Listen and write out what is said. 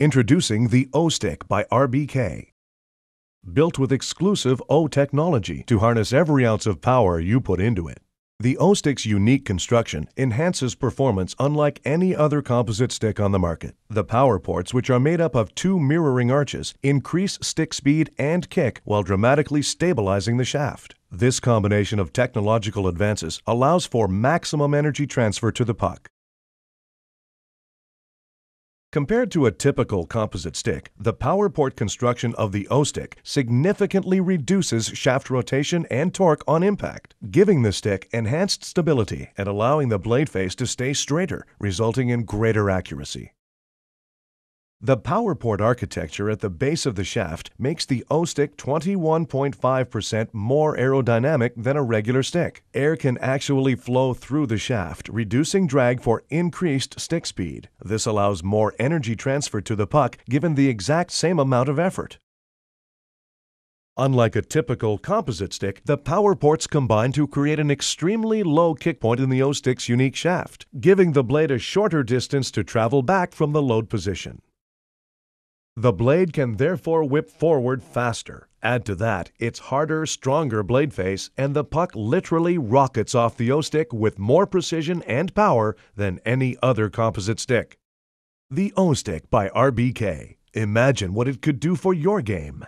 Introducing the O-Stick by RBK. Built with exclusive O technology to harness every ounce of power you put into it. The O-Stick's unique construction enhances performance unlike any other composite stick on the market. The power ports, which are made up of two mirroring arches, increase stick speed and kick while dramatically stabilizing the shaft. This combination of technological advances allows for maximum energy transfer to the puck. Compared to a typical composite stick, the PowerPort construction of the O-Stick significantly reduces shaft rotation and torque on impact, giving the stick enhanced stability and allowing the blade face to stay straighter, resulting in greater accuracy. The PowerPort architecture at the base of the shaft makes the O-Stick 21.5% more aerodynamic than a regular stick. Air can actually flow through the shaft, reducing drag for increased stick speed. This allows more energy transfer to the puck given the exact same amount of effort. Unlike a typical composite stick, the power ports combine to create an extremely low kick point in the O-Stick's unique shaft, giving the blade a shorter distance to travel back from the load position. The blade can therefore whip forward faster. Add to that its harder, stronger blade face, and the puck literally rockets off the O-stick with more precision and power than any other composite stick. The O-Stick by RBK. Imagine what it could do for your game.